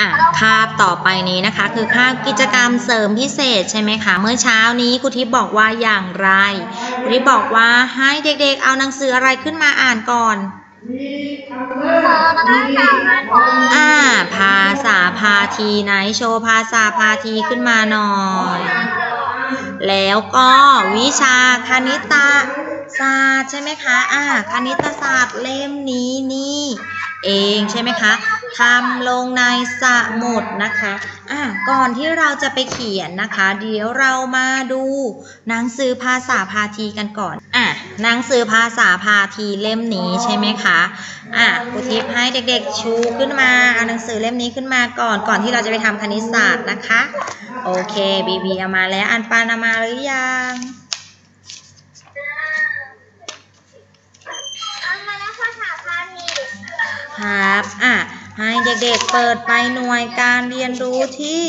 อะคาบต่อไปนี้นะคะ คือคาบกิจกรรมเสริมพิเศษใช่ไหมคะ เมื่อเช้านี้ครูทิพย์บอกว่าอย่างไรครูทิพย์บอกว่าให้เด็กๆ เอาหนังสืออะไรขึ้นมาอ่านก่อนอ่า ภาษาพาทีไหนโชว์ภาษาพาทีขึ้นมาหน่อย แล้วก็วิชาคณิตศาสตร์ใช่ไหมคะ อ่า คณิตศาสตร์เล่มนี้นี่ เองใช่ไหมคะทำลงในสมุดนะคะอ่าก่อนที่เราจะไปเขียนนะคะ เดี๋ยวเรามาดูหนังสือภาษาพาทีกันก่อนอะหนังสือภาษาพาทีเล่มนี้ใช่ไหมคะอะครูทิพย์ให้เด็กๆชูขึ้นมาเอาหนังสือเล่มนี้ขึ้นมาก่อนก่อนที่เราจะไปทำคณิตศาสตร์นะคะ โอเคบีบีเอามาแล้วอันปานเอามาหรือยัง ครับอะให้เด็กๆเปิดไปหน่วยการเรียนรู้ที่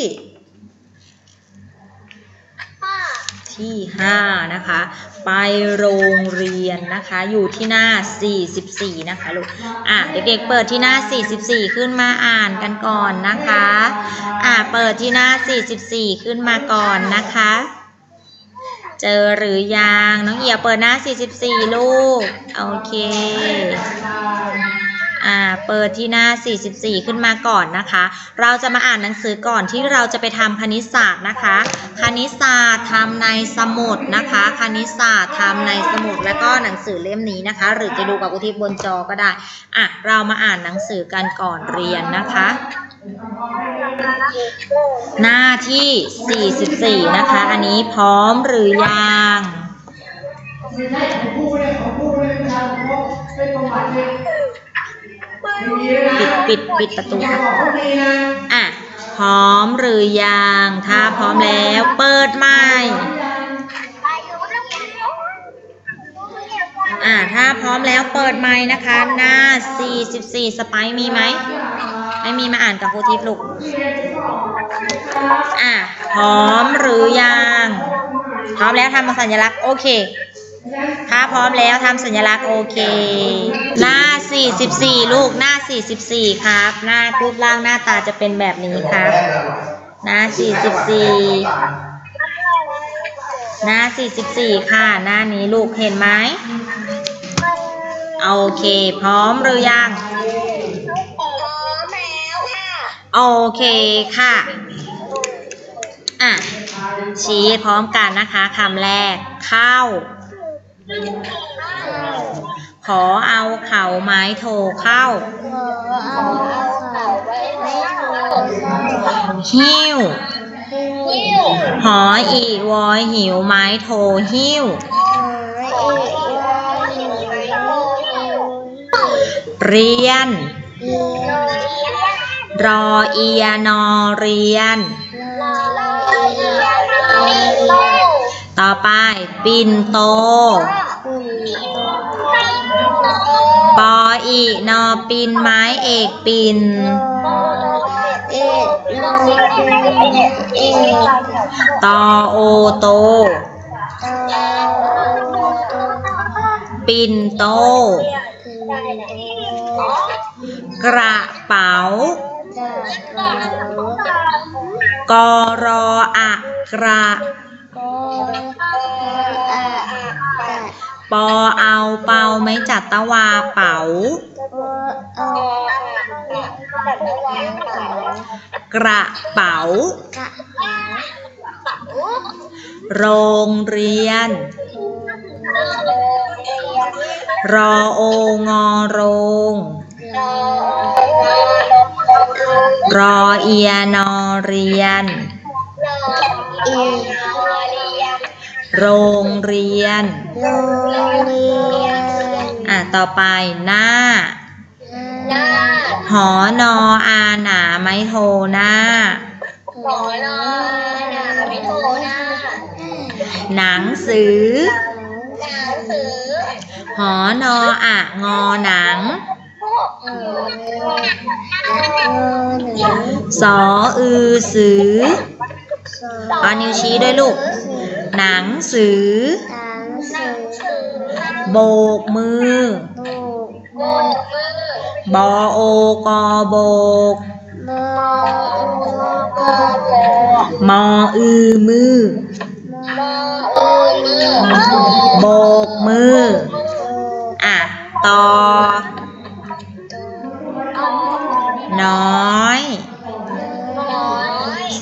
ที่5นะคะ ไปโรงเรียนนะคะ อยู่ที่หน้า 44 นะคะลูก อะเด็กๆเปิดที่หน้า 44 ขึ้นมาอ่านกันก่อนนะคะ อะเปิดที่หน้า 44 ขึ้นมาก่อนนะคะ เจอหรือยังน้องเอียเปิดหน้า 44 ลูก โอเค อ่าเปิดที่หน้า 44 ขึ้นมาก่อนนะคะ เราจะมาอ่านหนังสือก่อนที่เราจะไปทำคณิตศาสตร์นะคะ คณิตศาสตร์ทำในสมุดนะคะ คณิตศาสตร์ทำในสมุดแล้วก็หนังสือเล่มนี้นะคะ หรือจะดูกับอุทิศบนจอก็ได้อะเรามาอ่านหนังสือกันก่อนเรียนนะคะหน้าที่ 44 นะคะ อันนี้พร้อมหรือยัง ปิดปิดปิดประตูค่ะอะพร้อมหรือยัง ถ้าพร้อมแล้ว เปิดไม้อะถ้าพร้อมแล้วเปิดไม้นะคะ หน้า 44 สไปซ์มีไหม ไม่มีมาอ่านกับครูทิพย์ลูก อะพร้อมหรือยัง พร้อมแล้วทำสัญลักษณ์ โอเค ถ้าพร้อมแล้วทำสัญลักษณ์โอเค หน้า 44 ลูกหน้า 44 ครับ หน้ารูปร่างหน้าตาจะเป็นแบบนี้ครับ หน้า 44 หน้า 44 ค่ะ หน้านี้ลูกเห็นไหมโอเค พร้อมหรือยังโอเคค่ะ อะ ชี้พร้อมกันนะคะคำแรกเข้า ขอเอาเข่าไม้โทเข้า หิ้ว หออีวอยหิวไม้โทหิ้ว เรียน รอเอียนอเรียน ต่อไป ปินโต ปออีนอปินไม้เอกปินตอโอโต ปินโต กระเป๋ากรออะกระ ปอเอาเปาไม่จัดตะวาเป๋า กระเป๋า โรงเรียน รอโองอโรง รอเอียนอเรียน โรงเรียน อะ ต่อไปหน้า หอนออาหนาไม้โทหน้า หนังสือหอนออะงอหนังสออือสือ เอานิ้วชี้ด้วยลูก หนังสือ โบกมือ บอโอกอโบกบมออูกอโบมออือมือมออูมือ โบกมือ อะ ต่อ น้อย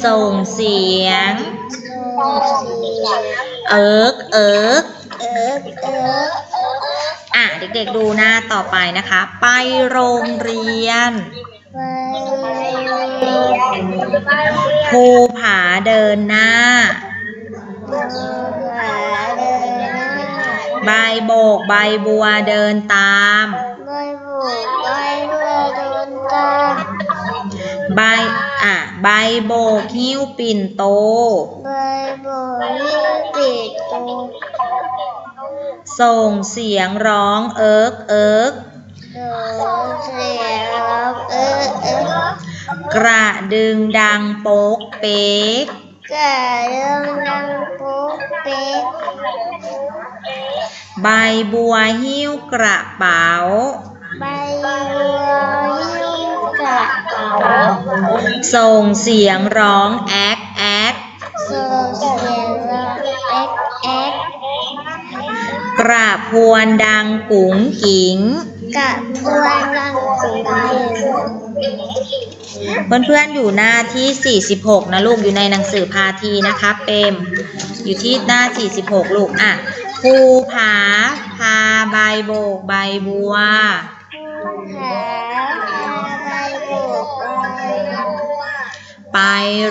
ส่งเสียงเอิกเอิกเอิกเอิกอะ เด็กๆดูหน้าต่อไปนะคะ ไปโรงเรียนไปโรงเรียนภูผาเดินหน้าภูผาเดินหน้า ใบโบกใบบัวเดินตาม ใบบุกใบบัวเดินตาม ใบอะใบโบกหิ้วปิ่นโต ใบบุกยิ่งปิดตูส่งเสียงร้องเอิกเอิกโดนเสียงร้องเอิกเอิกกระดึงดังโป๊กเป๊กกระเรื่องดังปุ๊กเป๊กใบบัวหิ้วกระเป๋า ใบบัวยิ่งกระเป๋า ส่งเสียงร้องแอ๊กแอ๊กส่งเสียงร้องเอ็กเอ็กกระพรวนดังกุ๋งกิ๋งกระพรวนดังกุ๋งกิ๋งเพื่อนๆอยู่หน้าที่ 46 นะลูก อยู่ในหนังสือพาทีนะคะเปรมอยู่ที่หน้า 46 ลูก อะภูผาพาใบโบกใบบัวหาพา ไป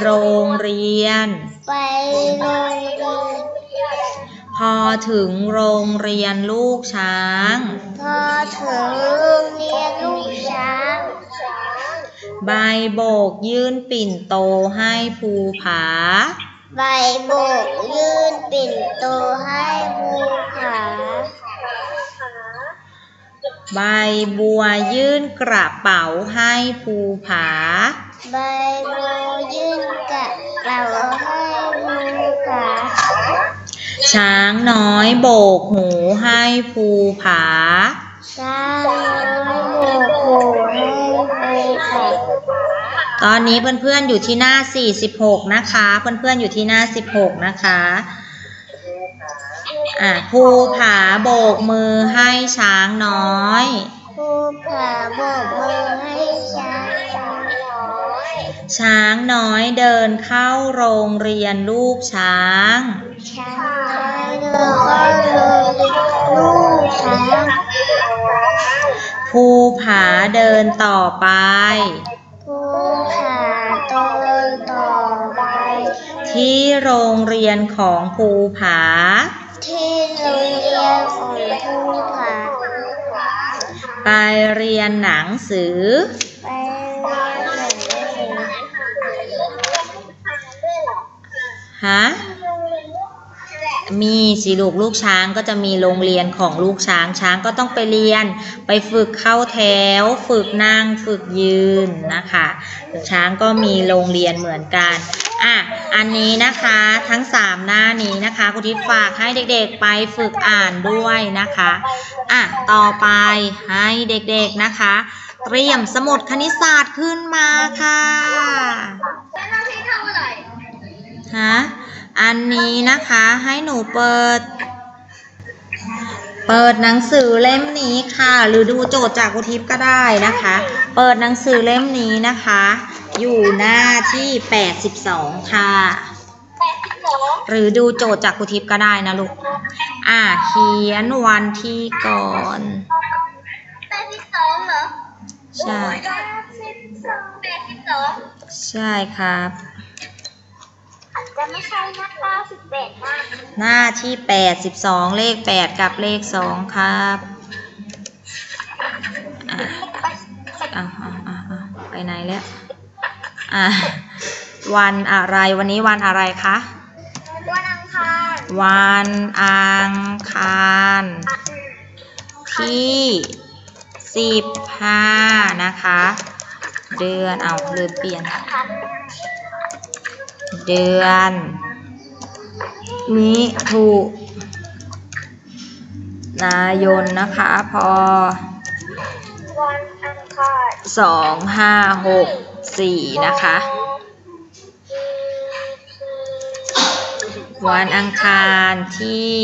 โรงเรียน ไปโรงเรียน พอถึงโรงเรียนลูกช้าง พอถึงโรงเรียนลูกช้างใบโบกยื่นปิ่นโตให้ภูผา ใบโบกยื่นปิ่นโตให้ภูผา ใบบัวยื่นกระเป๋าให้ภูผา ใบโบยื่นกระเป๋าให้ภูผา ช้างน้อยโบกหูให้ภูผา ช้างน้อยโบกหูให้ภูผา ตอนนี้เพื่อนๆอยู่ที่หน้า 46 นะคะ เพื่อนๆอยู่ที่หน้า 16 นะคะ อะภูผาโบกมือให้ช้างน้อย ภูผาโบกมือให้ช้างน้อย ช้างน้อยเดินเข้าโรงเรียนลูกช้าง ช้างน้อยเดินเข้าโรงเรียนลูกช้าง ภูผาเดินต่อไป ภูผาโตต่อไป ที่โรงเรียนของภูผา ที่โรงเรียนของภูผาไปเรียนหนังสือ ไปเรียนหนังสือฮะ มีสิลูกลูกช้างก็จะมีโรงเรียนของลูกช้างช้างก็ต้องไปเรียน ไปฝึกเข้าแถว ฝึกนั่งฝึกยืนนะคะช้างก็มีโรงเรียนเหมือนกันอะอันนี้นะคะทั้งสามหน้านี้นะคะคุณทิพย์ฝากให้เด็กๆไปฝึกอ่านด้วยนะคะอะต่อไปให้เด็กๆนะคะ เตรียมสมุดคณิตศาสตร์ขึ้นมาค่ะฮะ อันนี้นะคะให้หนูเปิด เปิดหนังสือเล่มนี้ค่ะ หรือดูโจทย์จากกุทิพย์ก็ได้นะคะ เปิดหนังสือเล่มนี้นะคะ อยู่หน้าที่ 82 ค่ะ หรือดูโจทย์จากกุทิพย์ก็ได้นะลูก อะเขียนวันที่ก่อนแปดสิบสองเหรอใช่แปดสิบสองแปดสิบสองใช่ครับ จะไม่ใช่นะเก้าสิบแปดมากหน้าที่82เลข8กับเลข2ครับอะอะอะอะอะไปไหนแล้วอะวันอะไรวันนี้วันอะไรคะวันอังคารวันอังคารที่15นะคะ เดือนเอาลืมเปลี่ยน เดือน มิถุนายนนะคะ พอสองห้าหกสี่นะคะ วันอังคารที่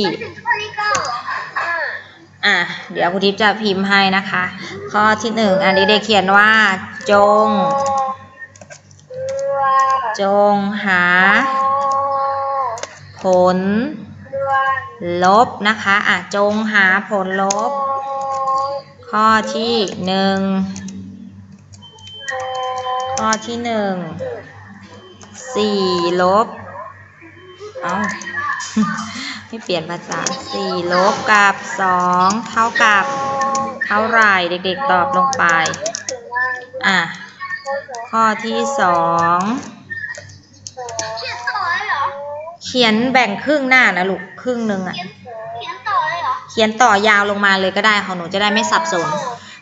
อะ เดี๋ยวครูทิพย์จะพิมพ์ให้นะคะ ข้อที่หนึ่งอันนี้เด็กเขียนว่าจง จงหา ผล ลบนะคะอะจงหาผลลบ ข้อที่หนึ่งข้อที่หนึ่งสี่ลบเอาไม่เปลี่ยนภาษาสี่ลบกับสองเท่ากับเท่าไรเด็กๆตอบลงไป อะ ข้อที่สอง เขียนต่อเลยเหรอ เขียนแบ่งครึ่งหน้านะลูกครึ่งหนึ่งอะเขียนเขียนต่อเลยเหรอ เขียนต่อยาวลงมาเลยก็ได้ของหนูจะได้ไม่สับสน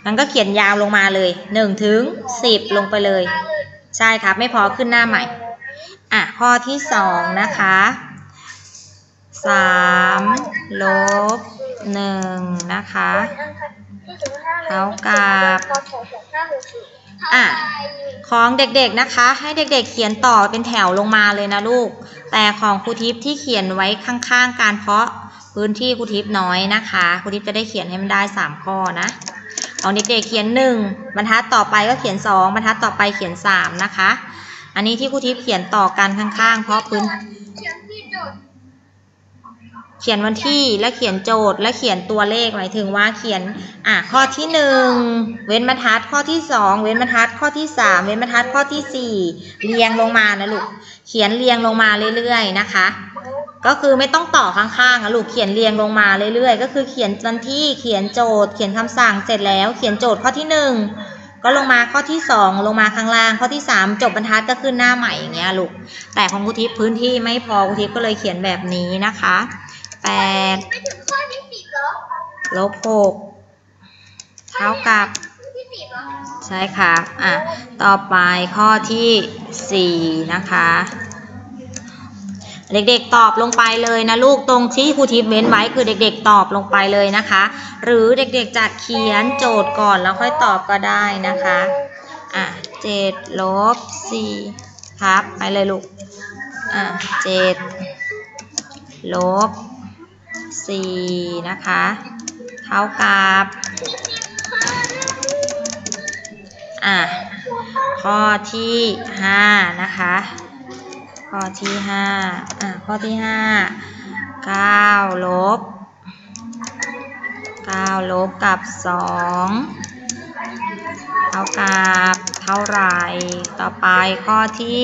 งั้นก็เขียนยาวลงมาเลยหนึ่งถึงสิบลงไปเลย ใช่ครับไม่พอขึ้นหน้าใหม่ อะข้อที่สองนะคะสามลบหนึ่งนะคะ เท่ากับ อะของเด็กๆนะคะ ให้เด็กๆเขียนต่อเป็นแถวลงมาเลยนะลูก แต่ของครูทิพย์ที่เขียนไว้ข้างๆ การเพาะพื้นที่ครูทิพย์น้อยนะคะครูทิพย์จะได้เขียนให้มันได้สามข้อนะของเด็กๆเขียนหนึ่งบรรทัดต่อไปก็เขียนสองบรรทัดต่อไปเขียนสามนะคะ อันนี้ที่ครูทิพย์เขียนต่อกันข้างๆ เพราะพื้น เขียนวันที่และเขียนโจทย์และเขียนตัวเลขหมายถึงว่าเขียนอะข้อที่หนึ่งเว้นบรรทัดข้อที่สองเว้นบรรทัดข้อที่สามเว้นบรรทัดข้อที่สี่เรียงลงมานะลูกเขียนเรียงลงมาเรื่อยๆนะคะ ก็คือไม่ต้องต่อข้างๆอะลูกเขียนเรียงลงมาเรื่อยๆ ก็คือเขียนวันที่เขียนโจทย์ เขียนคำสั่งเสร็จแล้ว เขียนโจทย์ข้อที่หนึ่งก็ลงมาข้อที่สองลงมาข้างล่างข้อที่สามจบบรรทัดก็ขึ้นหน้าใหม่อย่างเงี้ยลูกแต่ของครูทิพย์พื้นที่ไม่พอครูทิพย์ก็เลยเขียนแบบนี้นะคะ แปดไม่ถึงข้อที่สิบเหรอลบหกเท่ากับข้อที่สิบเหรอใช่ค่ะอะต่อไปข้อที่สี่นะคะ เด็กๆตอบลงไปเลยนะลูกตรงที่ครูทิพย์เม้นไว้คือเด็กๆตอบลงไปเลยนะคะ หรือเด็กๆจะเขียนโจทย์ก่อนแล้วค่อยตอบก็ได้นะคะอะเจ็ดลบสี่ครับไปเลยลูกอะเจ็ดลบ สี่นะคะ เท่ากับ อะ ข้อที่ห้านะคะ ข้อที่ห้าอะ ข้อที่ห้าเก้าลบเก้าลบกับสองเท่ากับเท่าไหร่ ต่อไปข้อที่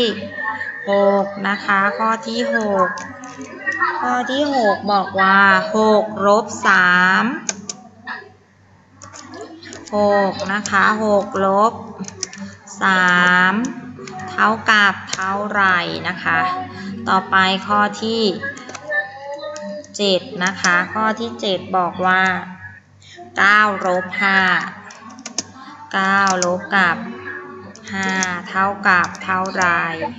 หกนะคะ ข้อที่หก ข้อที่หกบอกว่าหกลบสามหกนะคะหกลบสามเท่ากับเท่าไรนะคะ ต่อไปข้อที่เจ็ดนะคะ ข้อที่เจ็ดบอกว่าเก้าลบห้าเก้าลบกับห้าเท่ากับเท่าไร อะ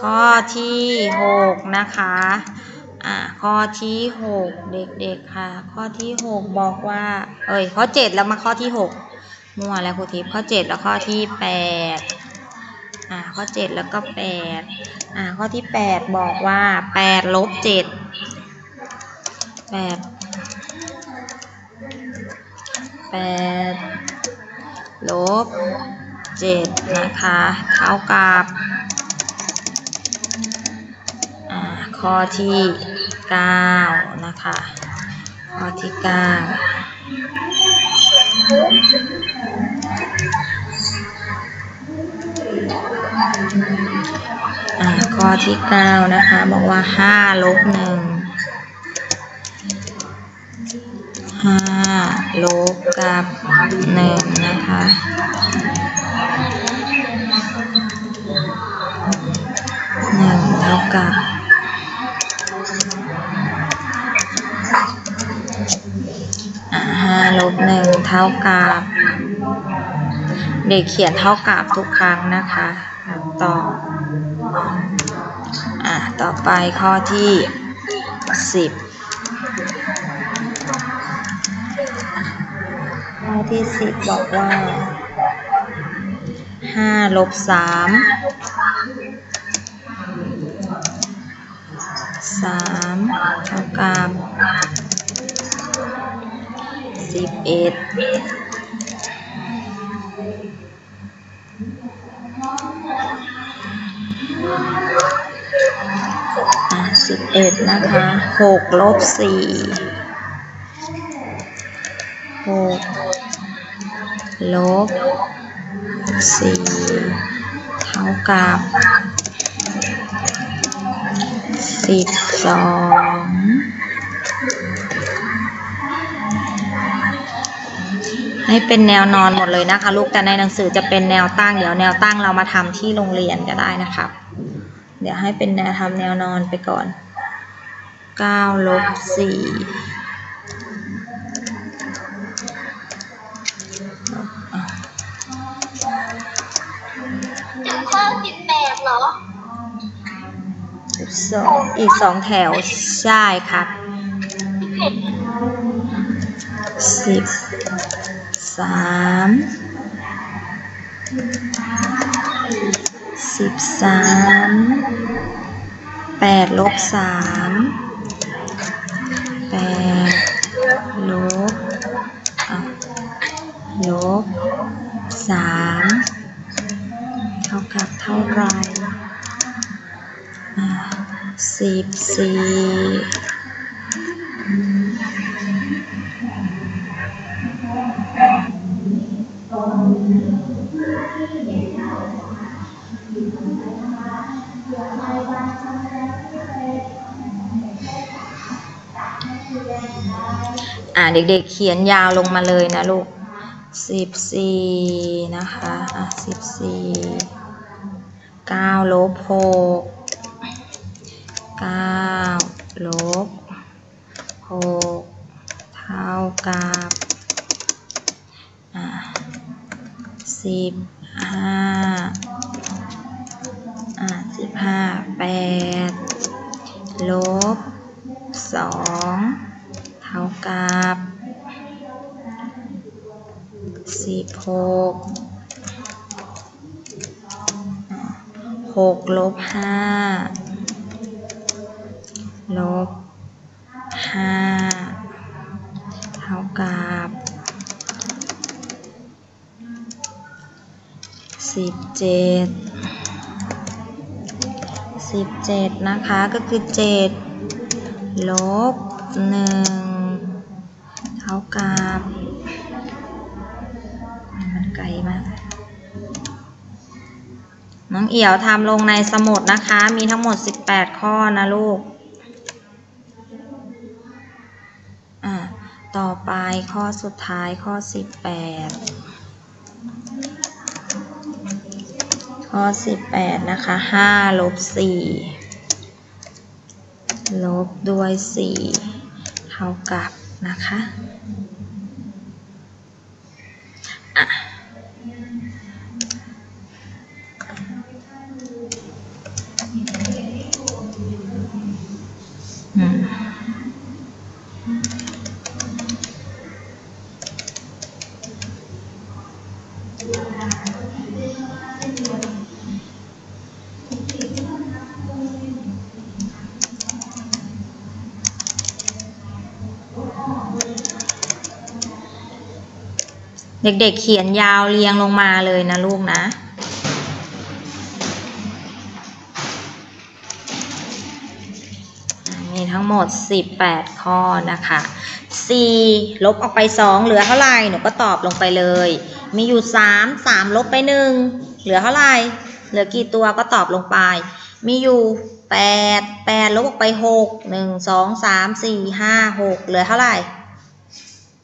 ข้อที่หกนะคะอ่าข้อที่หกเด็กๆค่ะ ข้อที่หกบอกว่า เอ้ยข้อเจ็ดแล้วมาข้อที่หกมั่วแล้วครูทิพย์ข้อเจ็ดแล้วข้อที่แปดอ่าข้อเจ็ดแล้วก็แปดอ่าข้อที่แปดบอกว่าแปดลบเจ็ดแปดแปดลบเจ็ดนะคะ เท่ากับ อ่า ข้อที่เก้านะคะ ข้อที่เก้าอ่าข้อที่เก้านะคะ บอกว่าห้าลบหนึ่งห้าลบกับหนึ่งนะคะหนึ่งเท่ากับ ลบหนึ่งเท่ากับ เด็กเขียนเท่ากับทุกครั้งนะคะต่ออะต่อไปข้อที่สิบข้อที่สิบบอกว่าห้าลบสามสามเท่ากับ สิบเอ็ดอะสิบเอ็ดนะคะหกลบสี่หกลบสี่เท่ากับสิบสอง ให้เป็นแนวนอนหมดเลยนะคะ ลูกแต่ในหนังสือจะเป็นแนวตั้ง เดี๋ยวแนวตั้งเรามาทำที่โรงเรียนก็ได้นะครับ เดี๋ยวให้เป็นแนวทำแนวนอนไปก่อนเก้าลบสี่อะถึงข้อสิบแปดเหรอสิบสองอีกสองแถวใช่ครับสิบ สามสิบสามแปดลบสามแปดลบอะลบสามเท่ากับเท่าไหรอะสิบสี่ เด็กๆเขียนยาวลงมาเลยนะลูกสิบสี่นะคะอะสิบสี่เก้าลบหกเก้าลบหกเท่ากับอะสิบห้าอะสิบห้าแปดลบสอง กับสิบหกหกลบห้าลบห้าเท่ากับสิบเจ็ดสิบเจ็ดนะคะก็คือเจ็ดลบหนึ่งเท่ากับมันไกลมาก น้อง เอี่ยวทำลงในสมุดนะคะ มีทั้งหมด 18 ข้อนะลูก อะต่อไปข้อสุดท้ายข้อ 18 ข้อ 18 นะคะ5ลบ4ลบด้วย 4 เท่ากับนะคะ เด็กๆเขียนยาวเรียงลงมาเลยนะลูกนะ มีทั้งหมด 18 ข้อนะคะ 4 ลบออกไป 2 เหลือเท่าไหร่หนูก็ตอบลงไปเลย มีอยู่ 3 3 ลบไป 1 เหลือเท่าไหร่ เหลือกี่ตัวก็ตอบลงไป มีอยู่ 8 8 ลบออกไป 6 1 2 3 4 5 6 เหลือเท่าไหร่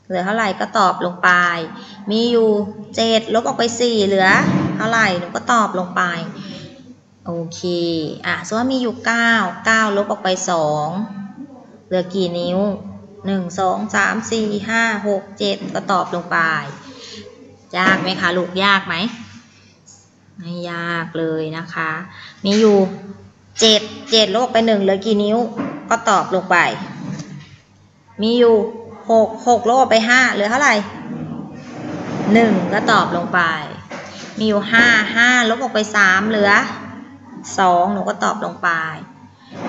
เหลือเท่าไหร่ก็ตอบลงไป มีอยู่เจ็ดลบออกไปสี่เหลือเท่าไหร่หนูก็ตอบลงไป โอเค อะส่วนมีอยู่เก้าเก้าลบออกไปสองเหลือกี่นิ้วหนึ่งสองสามสี่ห้าหกเจ็ดก็ตอบลงไป ยากไหมคะลูกยากไหมไม่ยากเลยนะคะ มีอยู่เจ็ดเจ็ดลบออกไปหนึ่งเหลือกี่นิ้ว ก็ตอบลงไป มีอยู่ หกหกลบออกไปห้าเหลือเท่าไหร่หนึ่งก็ตอบลงไป มีอยู่ห้าห้าลบออกไปสามเหลือสองหนูก็ตอบลงไป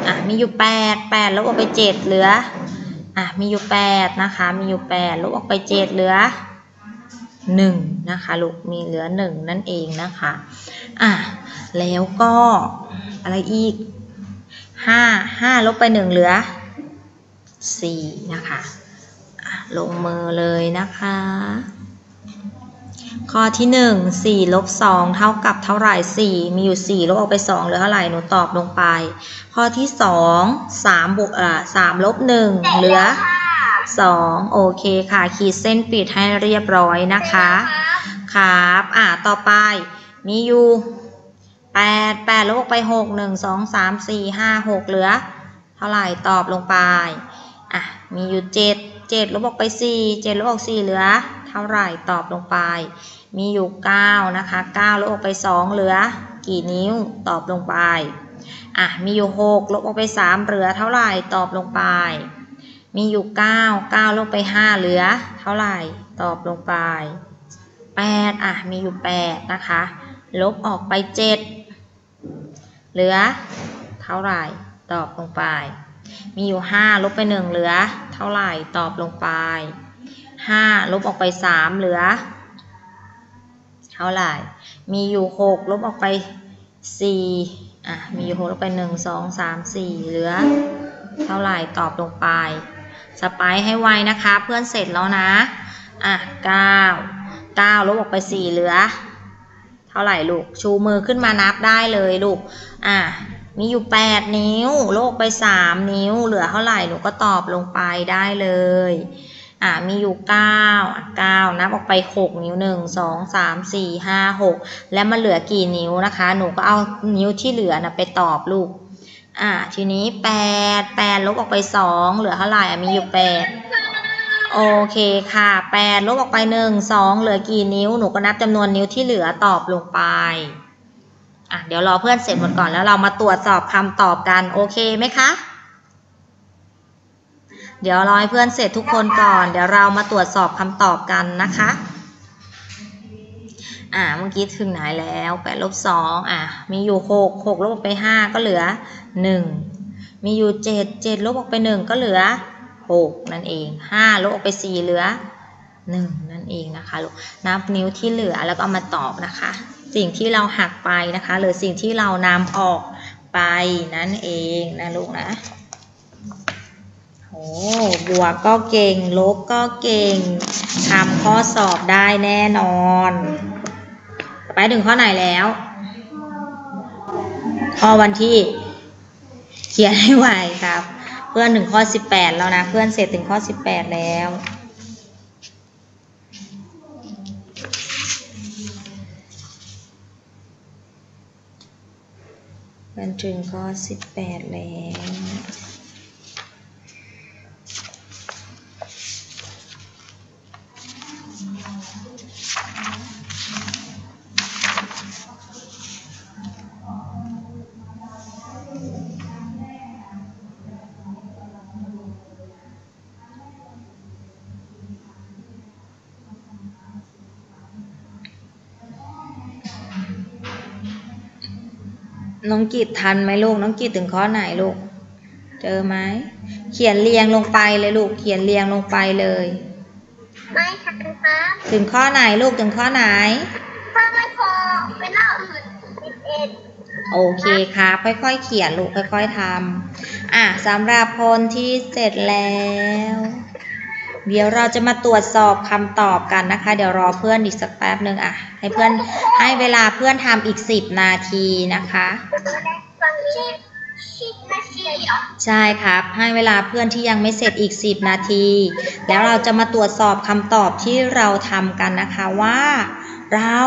อะมีอยู่แปดแปดลบออกไปเจ็ดเหลืออะมีอยู่แปดนะคะมีอยู่แปดลบออกไปเจ็ดเหลือหนึ่งนะคะลูกมีเหลือหนึ่งนั่นเองนะคะอะแล้วก็อะไรอีกห้าห้าลบไปหนึ่งเหลือสี่นะคะอะ ลงมือเลยนะคะ ข้อที่หนึ่งสี่ลบสองเท่ากับเท่าไหร่สี่มีอยู่สี่ลบออกไปสองเหลือเท่าไหร่ หนูตอบลงไป ข้อที่สองสามบวกอ่าสามลบหนึ่งเหลือสองโอเคค่ะ ขีดเส้นปิดให้เรียบร้อยนะคะ ครับ อ่าต่อไป มีอยู่แปดแปดลบออกไปหกหนึ่งสองสามสี่ห้าหกเหลือ เท่าไหร่ ตอบลงไป อะ มีอยู่เจ็ดเจ็ดลบออกไปสี่เจ็ดลบออกสี่เหลือ เท่าไหร่ตอบลงไป มีอยู่เก้านะคะเก้าลบออกไปสองเหลือ กี่นิ้วตอบลงไป อะ มีอยู่หกลบออกไปสามเหลือเท่าไหร่ตอบลงไป มีอยู่เก้าเก้าลบไปห้าเหลือ เท่าไหร่ตอบลงไปแปดอะ มีอยู่แปดนะคะ ลบออกไปเจ็ดเหลือ เท่าไหร่ตอบลงไป มีอยู่ห้าลบไปหนึ่งเหลือ เท่าไหร่ตอบลงไปห้าลบออกไปสามเหลือ เท่าไหร่ มีอยู่หกลบออกไปสี่อะ มีอยู่หกลบไปหนึ่งสองสามสี่เหลือ เท่าไหร่ตอบลงไป สไปร์ให้ไวนะคะ เพื่อนเสร็จแล้วนะ อะเก้าเก้าลบออกไปสี่เหลือ เท่าไหร่ลูก ชูมือขึ้นมานับได้เลยลูก อะ มีอยู่แปดนิ้วลบออกไปสามนิ้ว เหลือเท่าไหร่หนูก็ตอบลงไปได้เลย อ่ามีอยู่เก้าอะเก้านับออกไปหกนิ้วหนึ่งสองสามสี่ห้าหกแล้วมันเหลือกี่นิ้วนะคะ หนูก็เอานิ้วที่เหลือนะไปตอบลูก อ่า ทีนี้แปดแปดลบออกไปสองเหลือเท่าไหร่อะมีอยู่แปดโอเคค่ะแปดลบออกไปหนึ่งสองเหลือกี่นิ้ว หนูก็นับจำนวนนิ้วที่เหลือตอบลงไป อะเดี๋ยวรอเพื่อนเสร็จหมดก่อนแล้วเรามาตรวจสอบคำตอบกันโอเคไหมคะ เดี๋ยวรอให้เพื่อนเสร็จทุกคนก่อน เดี๋ยวเรามาตรวจสอบคำตอบกันนะคะ อ่าเมื่อกี้ถึงไหนแล้วแปดลบสองอะมีอยู่หกหกลบออกไปห้าก็เหลือหนึ่งมีอยู่เจ็ดเจ็ดลบออกไปหนึ่งก็เหลือหกนั่นเองห้าลบออกไปสี่เหลือหนึ่งนั่นเองนะคะลูกนับนิ้วที่เหลือแล้วก็เอามาตอบนะคะ สิ่งที่เราหักไปนะคะหรือสิ่งที่เรานำออกไปนั่นเองนะลูกนะโอ้บวกก็เก่ง ลบก็เก่งทำข้อสอบได้แน่นอน ไปถึงข้อไหนแล้วข้อวันที่ เขียนให้ไวครับ เพื่อนถึงข้อ18แล้วนะ เพื่อนเสร็จถึงข้อ18แล้ว มันถึงข้อ18 แล้ว น้องกิดทันไหมลูก น้องกิดถึงข้อไหนลูก เจอไหม เขียนเรียงลงไปเลยลูก เขียนเรียงลงไปเลย ไม่ค่ะครับถึงข้อไหนลูก ถึงข้อไหนถ้าไม่พอเป็นหน้าอื่นสิบเอ็ดโอเคครับค่อยๆเขียนลูกค่อย ๆทำอะสำหรับคนที่เสร็จแล้ว เดี๋ยวเราจะมาตรวจสอบคำตอบกันนะคะ เดี๋ยวรอเพื่อนอีกสักแป๊บหนึ่งอะ ให้เพื่อนให้เวลาเพื่อนทำอีก10นาทีนะคะ ใช่ครับ ให้เวลาเพื่อนที่ยังไม่เสร็จอีก10นาที แล้วเราจะมาตรวจสอบคำตอบที่เราทำกันนะคะว่า เรา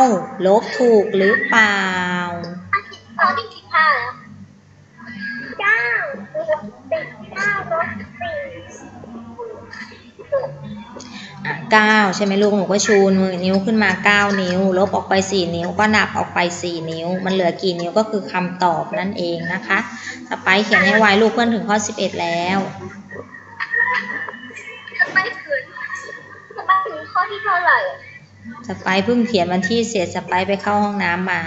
ลบถูกหรือเปล่าตอนที่สิบห้าแล้วเก้าลบสิบเก้าลบ ก้าใช่ไหมลูกหนูก็ชูมือนิ้วขึ้นมาเก้านิ้ว ลบออกไปสี่นิ้วก็นับออกไปสี่นิ้ว มันเหลือกี่นิ้วก็คือคำตอบนั่นเองนะคะสไปร์เขียนให้ไวลูกเพื่อนถึงข้อสิบเอ็ดแล้วทำไมถึงทำไมถึงข้อที่เท่าไหร่สไปซ์เพิ่งเขียนวันที่เสร็จสไปซ์ไปเข้าห้องน้ำมา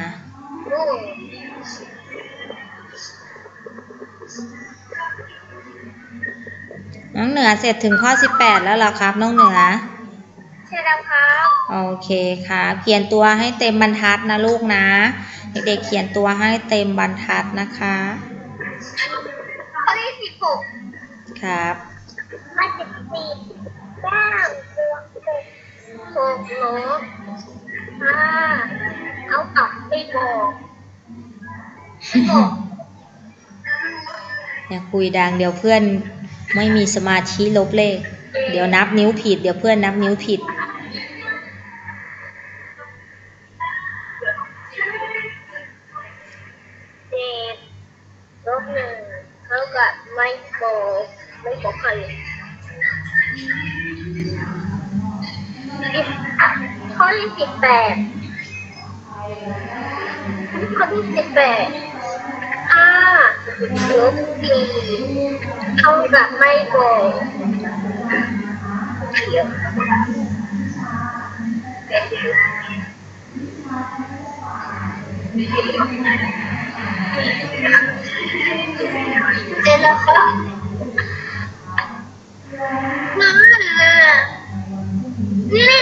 น้องเหนือเสร็จถึงข้อ 18 แล้วเหรอครับ น้องเหนือ ใช่แล้วครับโอเคครับเขียนตัวให้เต็มบรรทัดนะลูกนะ เด็กๆเขียนตัวให้เต็มบรรทัดนะคะ ข้อที่สิบหกครับมาสิบสี่เก้าบวกหกหกลบห้าเอากลับไปบอกบอกอย่าคุยดังเดี๋ยวเพื่อน ไม่มีสมาธิลบเลข เดี๋ยวนับนิ้วผิด เดี๋ยวเพื่อนนับนิ้วผิด เจ็ดลบหนึ่งเท่ากับไม่บอกไม่บอกใครข้อที่สิบแปดข้อที่สิบแปดาลบสี่เท่ากับไม่บอกเยอะเสร็จแล้วค่ะน้ำเลยนี่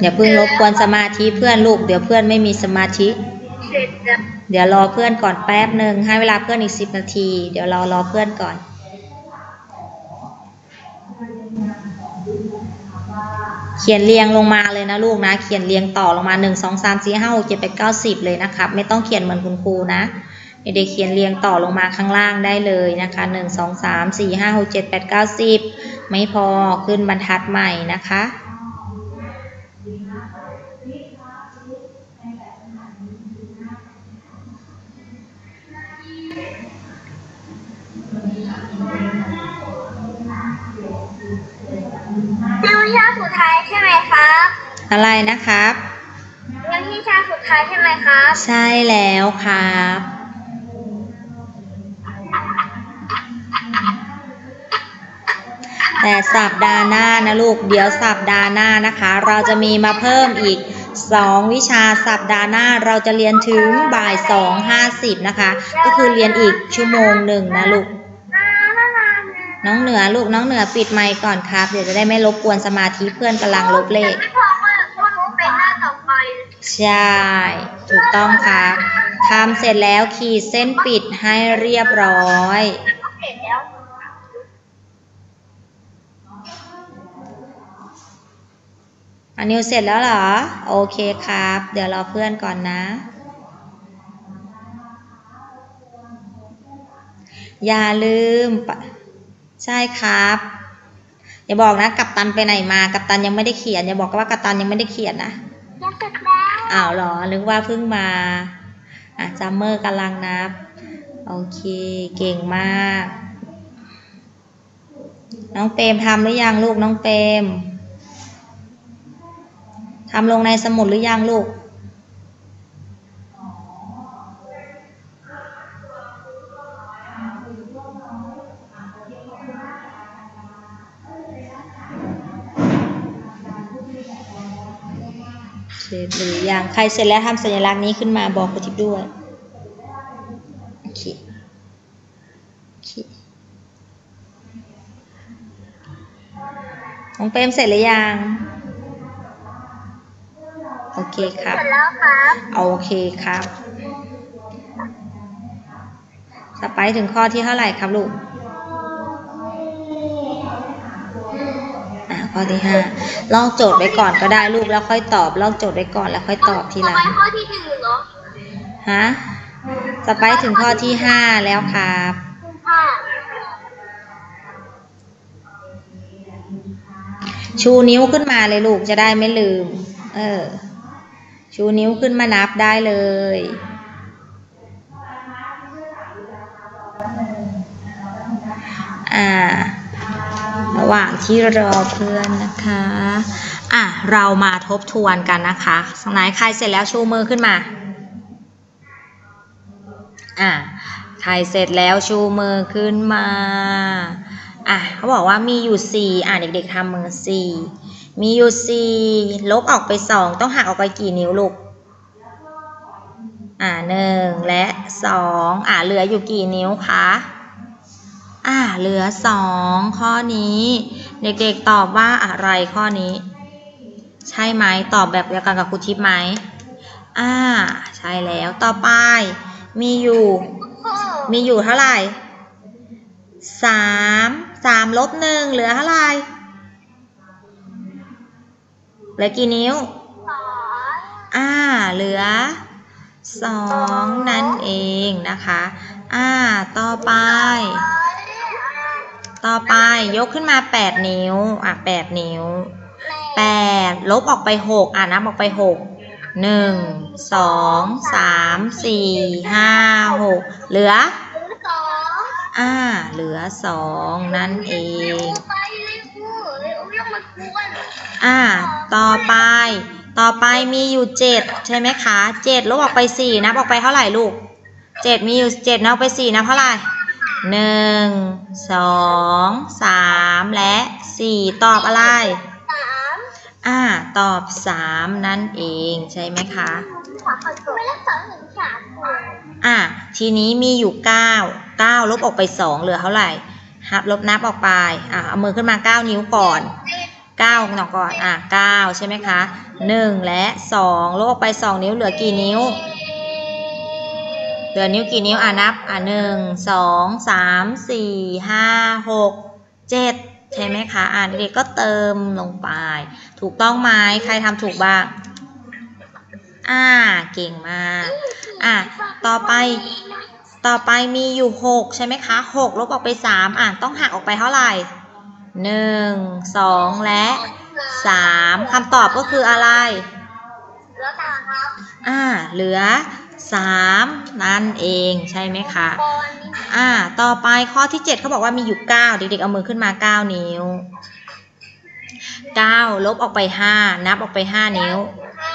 อย่าเพิ่งรบกวนสมาธิเพื่อนลูก เดี๋ยวเพื่อนไม่มีสมาธิ เดี๋ยวรอเพื่อนก่อนแป๊บหนึ่งให้เวลาเพื่อนอีกสิบนาที เดี๋ยวเรารอเพื่อนก่อนเขียนเรียงลงมาเลยนะลูกนะ เขียนเรียงต่อลงมาหนึ่งสองสามสี่ห้าหกเจ็ดแปดเก้าสิบเลยนะครับ ไม่ต้องเขียนเหมือนคุณครูนะเด็กเขียนเรียงต่อลงมาข้างล่างได้เลยนะคะหนึ่งสองสามสี่ห้าหกเจ็ดแปดเก้าสิบไม่พอขึ้นบรรทัดใหม่นะคะ ท้ายใช่ไหมครับอะไรนะครับยังวิชาสุดท้ายใช่ไหมครับ ใช่แล้วครับ แต่สัปดาห์หน้านะลูก เดี๋ยวสัปดาห์หน้านะคะ เราจะมีมาเพิ่มอีก 2 วิชาสัปดาห์หน้าเราจะเรียนถึงบ่าย 2 50 นะคะ ก็คือเรียนอีกชั่วโมงหนึ่งนะลูก น้องเหนือลูกน้องเหนือปิดไมค์ก่อนครับ เดี๋ยวจะได้ไม่รบกวนสมาธิเพื่อนกำลังลบเลขไม่พอว่าพวกหนูเป็นหน้าต่อไปใช่ถูกต้องครับทำเสร็จแล้วขีดเส้นปิดให้เรียบร้อยอันนิวเสร็จแล้วเหรอ โอเคครับ เดี๋ยวรอเพื่อนก่อนนะ อย่าลืมปะ ใช่ครับ อย่าบอกนะ กัปตันไปไหนมา กัปตันยังไม่ได้เขียน อย่าบอกว่ากัปตันยังไม่ได้เขียนนะยังเสร็จแล้วอ้าวเหรอนึกว่าเพิ่งมา อะจัมเมอร์กำลังนับ โอเค เก่งมาก น้องเปรมทำหรือยังลูกน้องเปรมทำลงในสมุดหรือยังลูก หรือยังใครเสร็จแล้วทำสัญลักษณ์นี้ขึ้นมาบอกกูทิพย์ด้วยโอเคโอเคน้องเปรมเสร็จหรือยังโอเคครับเสร็จแล้วครับโอเคครับสไปร์ถึงข้อที่เท่าไหร่ครับลูก ข้อที่ห้าลอกโจทย์ไว้ก่อนก็ได้ลูกแล้วค่อยตอบ ลอกโจทย์ไว้ก่อนแล้วค่อยตอบทีหลังต่อไปข้อที่หนึ่งเหรอฮะสไปร์ถึงข้อที่ห้าแล้วครับค่ะชูนิ้วขึ้นมาเลยลูกจะได้ไม่ลืม เออ ชูนิ้วขึ้นมานับได้เลยอ่า ระหว่างที่รอเพื่อนนะคะ อะ เรามาทบทวนกันนะคะไหนใครเสร็จแล้วชูมือขึ้นมา อะ ใครเสร็จแล้วชูมือขึ้นมา อะ เขาบอกว่ามีอยู่สี่อะ เด็กๆทำมือสี่มีอยู่สี่ลบออกไปสองต้องหักออกไปกี่นิ้วลูก อ่าหนึ่งและสองอ่าเหลืออยู่กี่นิ้วคะ อ่าเหลือสองข้อนี้ เด็กๆตอบว่าอะไรข้อนี้ ใช่ไหมตอบแบบเดียวกันกับครูทิพย์ไหมอ่า ใช่แล้วต่อไป มีอยู่ มีอยู่เท่าไหร่สามสามลบหนึ่งเหลือเท่าไหร่เหลือกี่นิ้วอ่าเหลือสองนั่นเองนะคะ อ่า ต่อไป ต่อไปยกขึ้นมา 8 นิ้ว อะ 8 นิ้ว 8 ลบออกไป 6 อะนับออกไป 6 1 2 3 4 5 6 เหลือสองอ่า เหลือ 2 นั่นเองไปเลยครูเร็วยังมากวนอ่า ต่อไป ต่อไปมีอยู่ 7 ใช่ไหมคะ 7 ลบออกไป 4 นับออกไปเท่าไหร่ลูก 7มีอยู่7นับออกไป4นับเท่าไหร่หนึ่งสองสามและสี่ตอบอะไร สามอ่า ตอบสามนั่นเองใช่ไหมคะขอคอนโทรลไม่ได้สองหนึ่งสามครูอ่า ทีนี้มีอยู่เก้าเก้าลบออกไปสองเหลือเท่าไหร่หับลบนับออกไป อ่าเอามือขึ้นมาเก้านิ้วก่อนเก้าหนอก่อน อ่าเก้าใช่ไหมคะหนึ่งและสองลบออกไปสองนิ้วเหลือกี่นิ้ว เหลือนิ้วกี่นิ้วอ่านับอ่าหนึ่งสองสามสี่ห้าหกเจ็ดใช่ไหมคะอ่าเด็กๆก็เติมลงไป ถูกต้องไหมใครทำถูกบ้าง อ่า เก่งมาก อะ ต่อไป ต่อไปมีอยู่หกใช่ไหมคะหกลบออกไปสามอะ ต้องหักออกไปเท่าไหร่หนึ่งสองและสามคำตอบก็คืออะไรแล้วตาครับ อ่า เหลือ สามนั่นเองใช่ไหมคะอ่าต่อไปข้อที่ 7เขาบอกว่ามีอยู่ 9 เด็กๆเอามือขึ้นมา 9 นิ้ว 9 ลบออกไป 5 นับออกไป 5 นิ้วห้า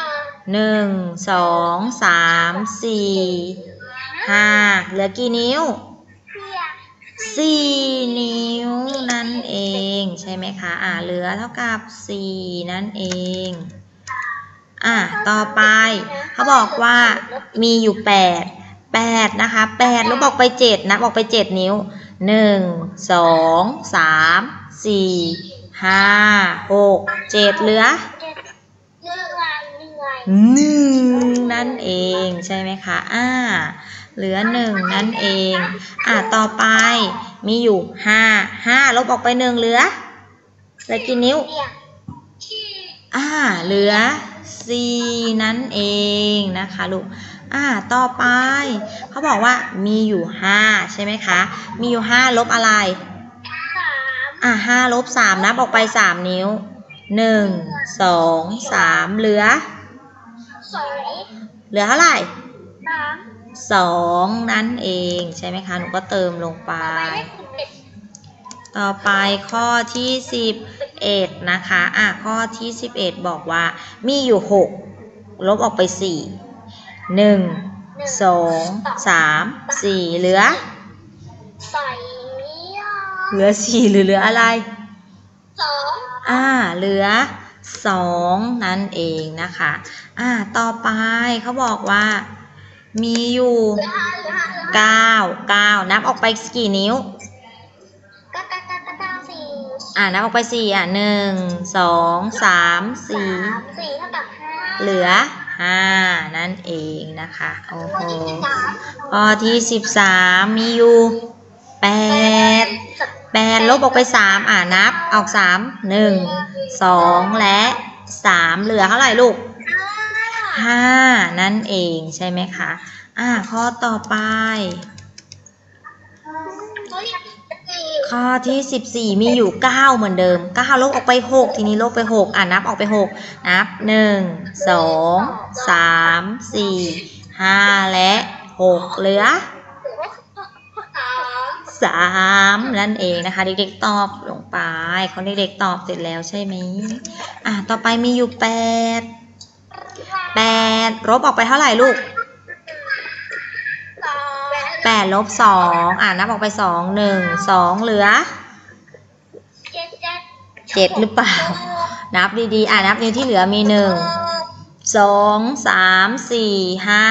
1 2 3 4 5 เหลือกี่นิ้วสีย4นิ้วนั่นเองใช่ไหมคะอ่าเหลือเท่ากับ 4 นั่นเอง อะต่อไป เขาบอกว่ามีอยู่8 8นะคะ8ลบอกไป7นับอกไป7นิ้ว1 2 3 4 5 6 7เหลือเหนื่อยเหนื่อหนึ่งนั่นเองใช่ไหมคะอ่าเหลือหนึ่งนั่นเอง อ่าต่อไปมีอยู่ห้าห้าลบออกไปหนึ่งเหลือเหลือกี่นิ้ว อ่าเหลือ สี่นั่นเองนะคะลูก อ่า ต่อไปเขาบอกว่ามีอยู่ห้าใช่ไหมคะ มีอยู่ห้าลบอะไรสามอ่าห้าลบสามนับออกไปสามนิ้วหนึ่งสองสามเหลือสองเหลือเท่าไหร่สามสองนั่นเองใช่ไหมคะ หนูก็เติมลงไปไปได้สิบเอ็ดต่อไปข้อที่สิบ เอ็ดนะคะอะข้อที่สิบเอ็ดบอกว่ามีอยู่หกลบออกไปสี่หนึ่งสองสามสี่เหลือ ใส่อะเหลือสี่หรือเหลืออะไร สองอ่า เหลือสองนั่นเองนะคะ อ่า ต่อไปเขาบอกว่า มีอยู่ เหลือห้าเหลือห้าเหลือห้าเก้าเก้านับออกไปกี่นิ้วเอ่านับออกไปสี่อะหนึ่งสองสามสี่สามสี่เท่ากับห้าเหลือห้านั่นเองนะคะโอ้โหข้อที่สิบสามมีอยู่แปดแปดลบออกไปสามอ่านับออกสามหนึ่งสองและสามเหลือเท่าไหร่ลูกห้าห้านั่นเองใช่ไหมคะ อ่าข้อต่อไป ข้อที่สิบสี่ข้อที่ 14 มีอยู่ 9 เหมือนเดิม 9 ลบออกไป 6 ทีนี้ลบไป 6 อะนับออกไป 6 นับ 1 2 3 4 5 และ 6 เหลือสาม3นั่นเองนะคะ เด็กๆตอบลงไปคนเด็กๆตอบเสร็จแล้วใช่ไหมอะต่อไปมีอยู่ 8 8ลบออกไปเท่าไหร่ลูก 8ลบ2อะนับออกไป2 1 2เหลือเจ็ดเจ็ดเจ็ดหรือเปล่า นับดีๆ อะนับนิ้วที่เหลือมีหนึ่งสองสามสี่ห้า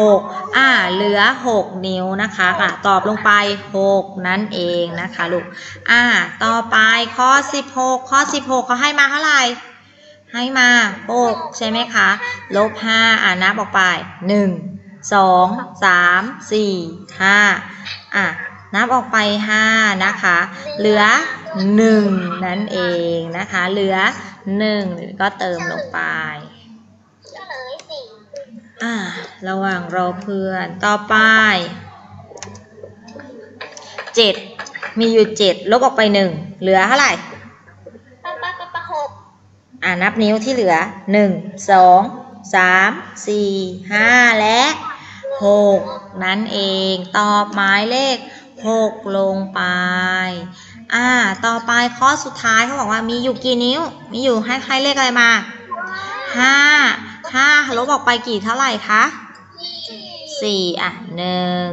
หกอ่าเหลือหกนิ้วนะคะอะตอบลงไปหกนั่นเองนะคะลูกอ่าต่อไปข้อสิบหกข้อสิบหกเขาให้มาเท่าไหร่ให้มาหกใช่ไหมคะ ลบห้าอ่านับออกไปหนึ่ง สองสามสี่ห้าอะนับออกไปห้านะคะ เหลือหนึ่งนั่นเองนะคะ เหลือหนึ่งก็เติมลงไปเฉลยสี่อ่าระหว่างรอเพื่อนต่อไปเจ็ดมีอยู่เจ็ดลบออกไปหนึ่งเหลือเท่าไหร่ปะปะปะปะหกอ่านับนิ้วที่เหลือหนึ่งสอง สามสี่ห้าและหกนั่นเอง ตอบหมายเลขหกลงไป อ่า ต่อไปข้อสุดท้ายเขาบอกว่ามีอยู่กี่นิ้ว มีอยู่ให้ใครเลขอะไรมาห้าห้าลบออกไปกี่เท่าไหร่คะสี่อะหนึ่ง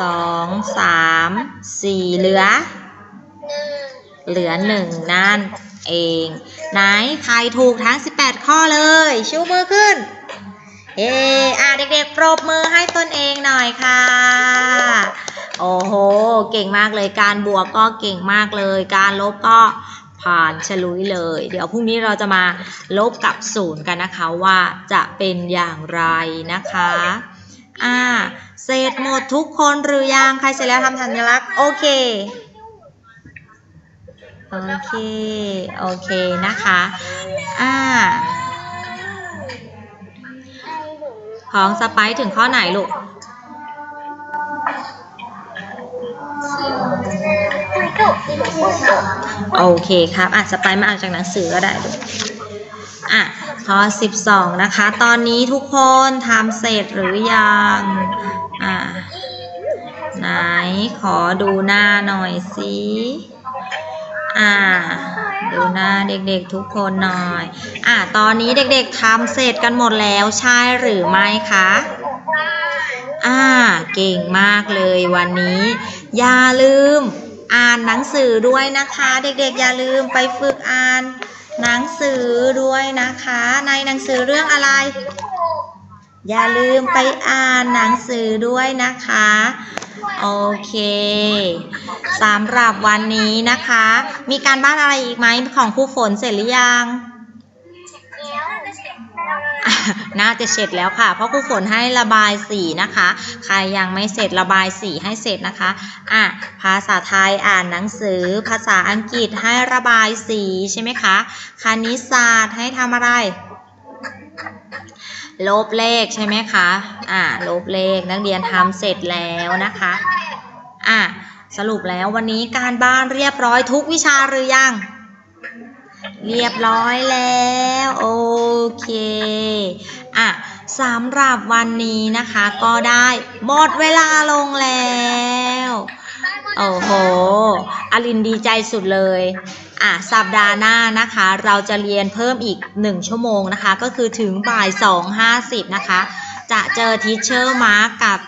สองสามสี่เหลือ เหลือหนึ่งนั่น เอง ไหนใครถูกทั้ง 18 ข้อเลย ชูมือขึ้น เออะเด็กๆปรบมือให้ตนเองหน่อยค่ะ โอ้โห เก่งมากเลย การบวกก็เก่งมากเลย การลบก็ผ่านฉลุยเลย เดี๋ยวพรุ่งนี้เราจะมาลบกับศูนย์กันนะคะว่าจะเป็นอย่างไรนะคะ อ่า เสร็จหมดทุกคนหรือยัง ใครเสร็จแล้วทำสัญลักษณ์ โอเค โอเค โอเคนะคะ อ่า ของสไปถึงข้อไหนลูก โอเคครับอะสไปมาอ่านจากหนังสือก็ได้ลูก อะข้อ12 นะคะ ตอนนี้ทุกคนทำเสร็จหรือยัง อ่า ไหนขอดูหน้าหน่อยสิ อ่า ดูหน้าเด็กๆทุกคนหน่อย อ่า ตอนนี้เด็กๆทำเสร็จกันหมดแล้วใช่หรือไม่คะ อ่า เก่งมากเลยวันนี้ อย่าลืมอ่านหนังสือด้วยนะคะ เด็กๆ อย่าลืมไปฝึกอ่าน หนังสือด้วยนะคะ ในหนังสือเรื่องอะไร อย่าลืมไปอ่านหนังสือด้วยนะคะ โอเคสำหรับวันนี้นะคะ มีการบ้านอะไรอีกไหมของครูฝนเสร็จหรือยัง น่าจะเสร็จแล้วค่ะ เพราะครูฝนให้ระบายสีนะคะ ใครยังไม่เสร็จระบายสีให้เสร็จนะคะ อะ ภาษาไทยอ่านหนังสือ ภาษาอังกฤษให้ระบายสีใช่ไหมคะ คณิตศาสตร์ให้ทำอะไร ลบเลขใช่ไหมคะอ่าลบเลขนักเรียนทำเสร็จแล้วนะคะอะสรุปแล้ววันนี้การบ้านเรียบร้อยทุกวิชาหรือยัง เรียบร้อยแล้วโอเคอะสำหรับวันนี้นะคะก็ได้หมดเวลาลงแล้ว โอ้โหอลินดีใจสุดเลย อะสัปดาห์หน้านะคะ เราจะเรียนเพิ่มอีก 1 ชั่วโมงนะคะ ก็คือถึงบ่าย2.50นะคะ จะเจอ teacher มาร์กกับ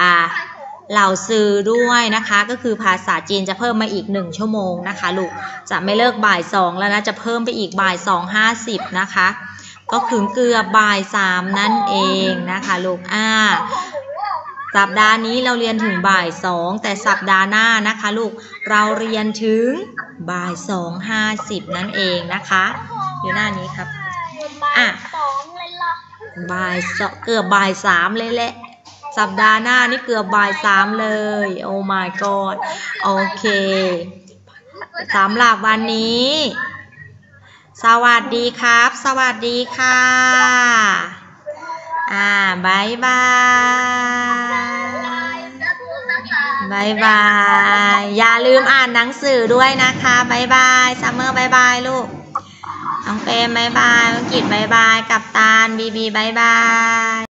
อ่าเหล่าซือด้วยนะคะ ก็คือภาษาจีนจะเพิ่มมาอีก 1 ชั่วโมงนะคะลูกจะไม่เลิกบ่าย 2 แล้วนะ จะเพิ่มไปอีกบ่าย2.50นะคะก็ถึงเกือบบ่าย3นั่นเองนะคะลูกอ่า สัปดาห์นี้เราเรียนถึงบ่ายสองแต่สัปดาห์หน้านะคะลูกเราเรียนถึงบ่ายสองห้าสิบนั่นเองนะคะอยู่หน้านี้ครับอะสองเลยหรอบ่ายสองเกือบบ่ายสามเลยแหละสัปดาห์หน้านี่เกือบบ่ายสามเลย โอ้ my god โอเคสำหรับวันนี้ สวัสดีครับ สวัสดีค่ะ อ่าบายบายบายบาย อย่าลืมอ่านหนังสือด้วยนะคะบายบายซัมเมอร์บายบายลูกน้องเปรมบายบายน้องกิจบายบาย กับตาลบีบีบายบาย